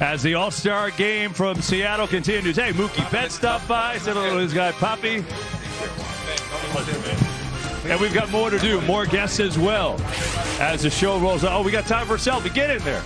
As the All Star game from Seattle continues. Hey, Mookie Betts stopped by, said hello to his guy Papi. And we've got more to do, more guests as well as the show rolls out. Oh, we got time for a selfie. Get in there.